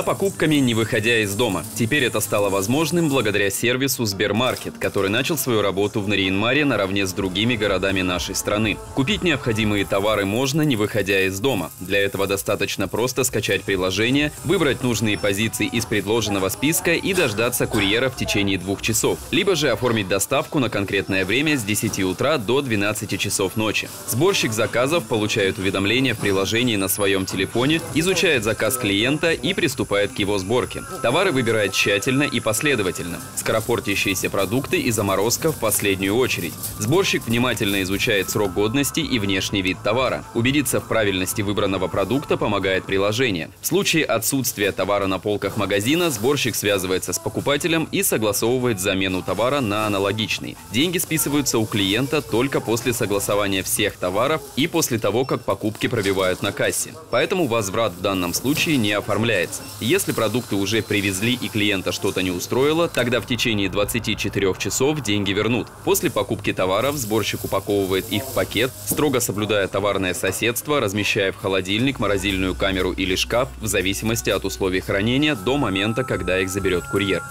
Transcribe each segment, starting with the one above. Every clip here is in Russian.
За покупками, не выходя из дома. Теперь это стало возможным благодаря сервису Сбермаркет, который начал свою работу в Нарьинмаре наравне с другими городами нашей страны. Купить необходимые товары можно, не выходя из дома. Для этого достаточно просто скачать приложение, выбрать нужные позиции из предложенного списка и дождаться курьера в течение двух часов. Либо же оформить доставку на конкретное время с 10 утра до 12 часов ночи. Сборщик заказов получает уведомления в приложении на своем телефоне, изучает заказ клиента и приступает приступает к его сборке. Товары выбирает тщательно и последовательно. Скоропортящиеся продукты и заморозка в последнюю очередь. Сборщик внимательно изучает срок годности и внешний вид товара. Убедиться в правильности выбранного продукта помогает приложение. В случае отсутствия товара на полках магазина, сборщик связывается с покупателем и согласовывает замену товара на аналогичный. Деньги списываются у клиента только после согласования всех товаров и после того, как покупки пробивают на кассе. Поэтому возврат в данном случае не оформляется. Если продукты уже привезли и клиента что-то не устроило, тогда в течение 24 часов деньги вернут. После покупки товаров сборщик упаковывает их в пакет, строго соблюдая товарное соседство, размещая в холодильник, морозильную камеру или шкаф в зависимости от условий хранения до момента, когда их заберет курьер.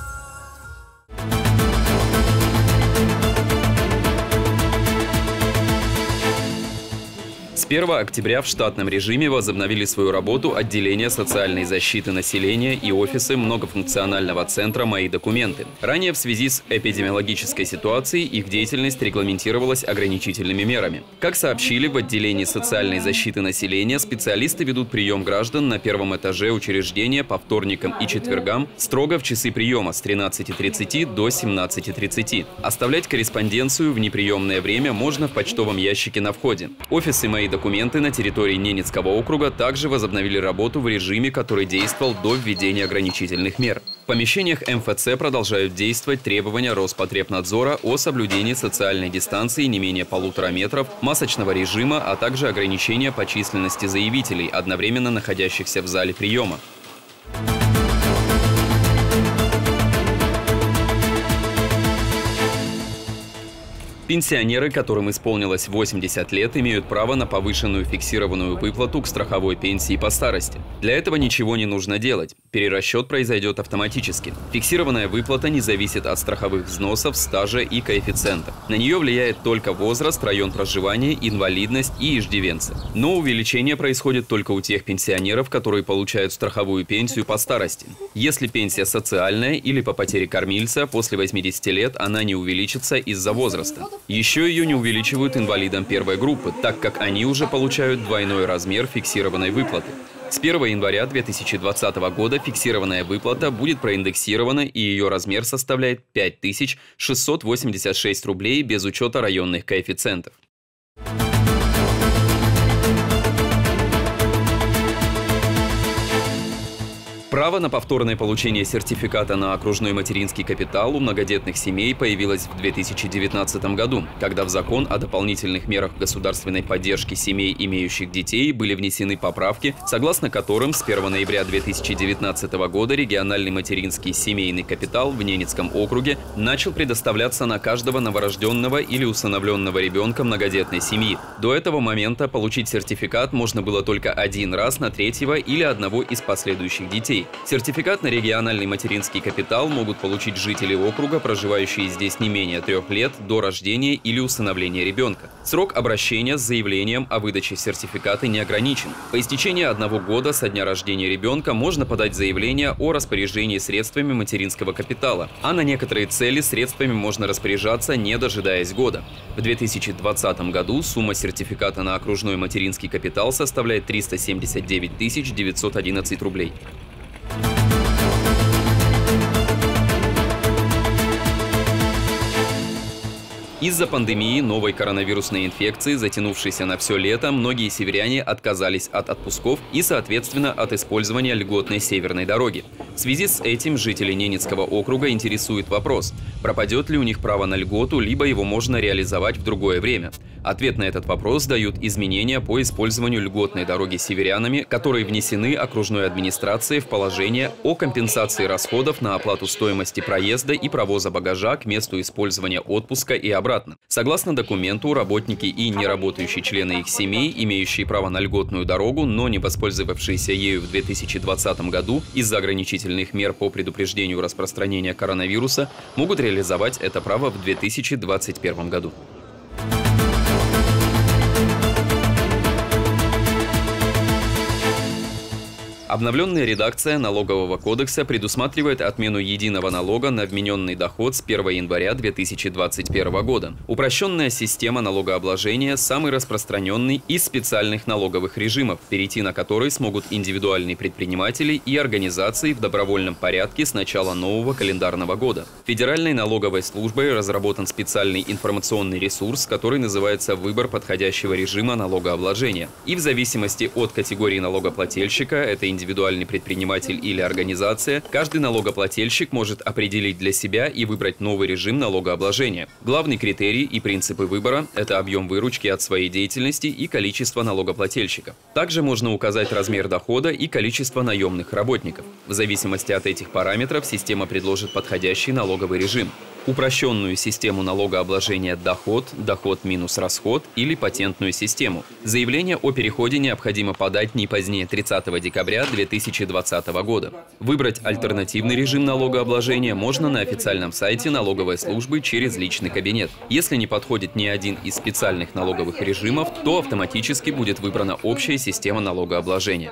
1 октября в штатном режиме возобновили свою работу отделения социальной защиты населения и офисы многофункционального центра «Мои документы». Ранее в связи с эпидемиологической ситуацией их деятельность регламентировалась ограничительными мерами. Как сообщили, в отделении социальной защиты населения специалисты ведут прием граждан на первом этаже учреждения по вторникам и четвергам строго в часы приема с 13.30 до 17.30. Оставлять корреспонденцию в неприемное время можно в почтовом ящике на входе. Офисы «Мои документы» документы на территории Ненецкого округа также возобновили работу в режиме, который действовал до введения ограничительных мер. В помещениях МФЦ продолжают действовать требования Роспотребнадзора о соблюдении социальной дистанции не менее полутора метров, масочного режима, а также ограничения по численности заявителей, одновременно находящихся в зале приема. Пенсионеры, которым исполнилось 80 лет, имеют право на повышенную фиксированную выплату к страховой пенсии по старости. Для этого ничего не нужно делать. Перерасчет произойдет автоматически. Фиксированная выплата не зависит от страховых взносов, стажа и коэффициента. На нее влияет только возраст, район проживания, инвалидность и иждивенцы. Но увеличение происходит только у тех пенсионеров, которые получают страховую пенсию по старости. Если пенсия социальная или по потере кормильца, после 80 лет она не увеличится из-за возраста. Еще ее не увеличивают инвалидам первой группы, так как они уже получают двойной размер фиксированной выплаты. С 1 января 2020 года фиксированная выплата будет проиндексирована и ее размер составляет 5686 рублей без учета районных коэффициентов. Право на повторное получение сертификата на окружной материнский капитал у многодетных семей появилось в 2019 году, когда в закон о дополнительных мерах государственной поддержки семей, имеющих детей, были внесены поправки, согласно которым с 1 ноября 2019 года региональный материнский семейный капитал в Ненецком округе начал предоставляться на каждого новорожденного или усыновленного ребенка многодетной семьи. До этого момента получить сертификат можно было только один раз на третьего или одного из последующих детей. Сертификат на региональный материнский капитал могут получить жители округа, проживающие здесь не менее трех лет до рождения или усыновления ребенка. Срок обращения с заявлением о выдаче сертификата не ограничен. По истечении одного года со дня рождения ребенка можно подать заявление о распоряжении средствами материнского капитала, а на некоторые цели средствами можно распоряжаться, не дожидаясь года. В 2020 году сумма сертификата на окружной материнский капитал составляет 379 911 рублей. Из-за пандемии новой коронавирусной инфекции, затянувшейся на все лето, многие северяне отказались от отпусков и, соответственно, от использования льготной северной дороги. В связи с этим жители Ненецкого округа интересует вопрос, пропадет ли у них право на льготу, либо его можно реализовать в другое время. Ответ на этот вопрос дают изменения по использованию льготной дороги северянами, которые внесены окружной администрацией в положение о компенсации расходов на оплату стоимости проезда и провоза багажа к месту использования отпуска и обратно. Согласно документу, работники и неработающие члены их семей, имеющие право на льготную дорогу, но не воспользовавшиеся ею в 2020 году из-за ограничительных мер по предупреждению распространения коронавируса, могут реализовать это право в 2021 году. Обновленная редакция налогового кодекса предусматривает отмену единого налога на вмененный доход с 1 января 2021 года. Упрощенная система налогообложения – самый распространенный из специальных налоговых режимов, перейти на который смогут индивидуальные предприниматели и организации в добровольном порядке с начала нового календарного года. Федеральной налоговой службой разработан специальный информационный ресурс, который называется «Выбор подходящего режима налогообложения». И в зависимости от категории налогоплательщика – это индивидуальный предприниматель или организация, каждый налогоплательщик может определить для себя и выбрать новый режим налогообложения. Главный критерий и принципы выбора – это объем выручки от своей деятельности и количество налогоплательщика. Также можно указать размер дохода и количество наемных работников. В зависимости от этих параметров система предложит подходящий налоговый режим упрощенную систему налогообложения доход, доход минус расход или патентную систему. Заявление о переходе необходимо подать не позднее 30 декабря 2020 года. Выбрать альтернативный режим налогообложения можно на официальном сайте налоговой службы через личный кабинет. Если не подходит ни один из специальных налоговых режимов, то автоматически будет выбрана общая система налогообложения.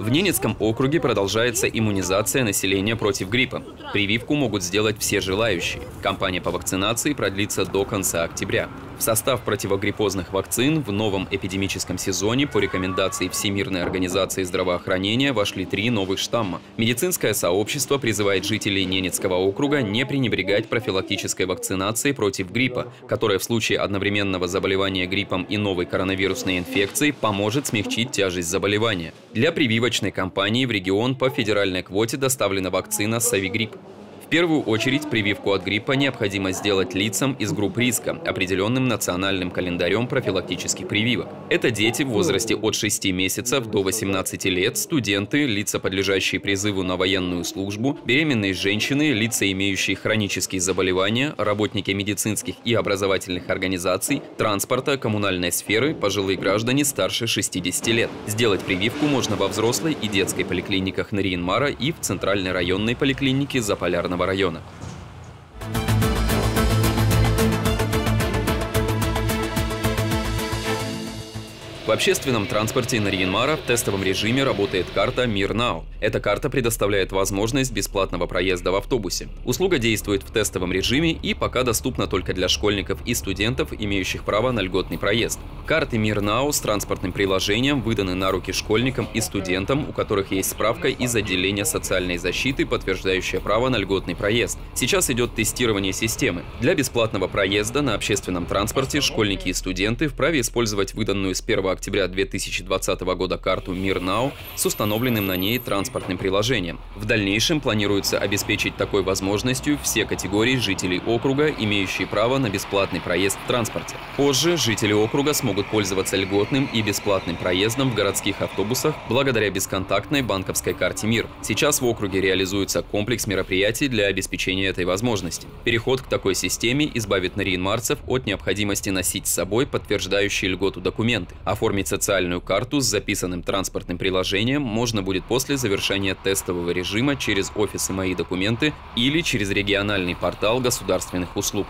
В Ненецком округе продолжается иммунизация населения против гриппа. Прививку могут сделать все желающие. Кампания по вакцинации продлится до конца октября. В состав противогриппозных вакцин в новом эпидемическом сезоне по рекомендации Всемирной организации здравоохранения вошли три новых штамма. Медицинское сообщество призывает жителей Ненецкого округа не пренебрегать профилактической вакцинацией против гриппа, которая в случае одновременного заболевания гриппом и новой коронавирусной инфекции поможет смягчить тяжесть заболевания. Для прививочной кампании в регион по федеральной квоте доставлена вакцина «Савигрипп» первую очередь прививку от гриппа необходимо сделать лицам из групп риска, определенным национальным календарем профилактических прививок. Это дети в возрасте от 6 месяцев до 18 лет, студенты, лица, подлежащие призыву на военную службу, беременные женщины, лица, имеющие хронические заболевания, работники медицинских и образовательных организаций, транспорта, коммунальной сферы, пожилые граждане старше 60 лет. Сделать прививку можно во взрослой и детской поликлиниках Нариенмара и в Центральной районной поликлинике Заполярного района. В общественном транспорте Нарьинмара в тестовом режиме работает карта «Мир Нау». Эта карта предоставляет возможность бесплатного проезда в автобусе. Услуга действует в тестовом режиме и пока доступна только для школьников и студентов, имеющих право на льготный проезд. Карты «Мир Нау» с транспортным приложением выданы на руки школьникам и студентам, у которых есть справка из отделения социальной защиты, подтверждающая право на льготный проезд. Сейчас идет тестирование системы. Для бесплатного проезда на общественном транспорте школьники и студенты вправе использовать выданную с 1 октября 2020 года карту «Мирнау» с установленным на ней транспортным приложением. В дальнейшем планируется обеспечить такой возможностью все категории жителей округа, имеющие право на бесплатный проезд в транспорте. Позже жители округа смогут пользоваться льготным и бесплатным проездом в городских автобусах благодаря бесконтактной банковской карте «Мир». Сейчас в округе реализуется комплекс мероприятий для обеспечения этой возможности. Переход к такой системе избавит наринмарцев от необходимости носить с собой подтверждающие льготу документы. Оформить Оформить социальную карту с записанным транспортным приложением можно будет после завершения тестового режима через офисы «Мои документы» или через региональный портал государственных услуг.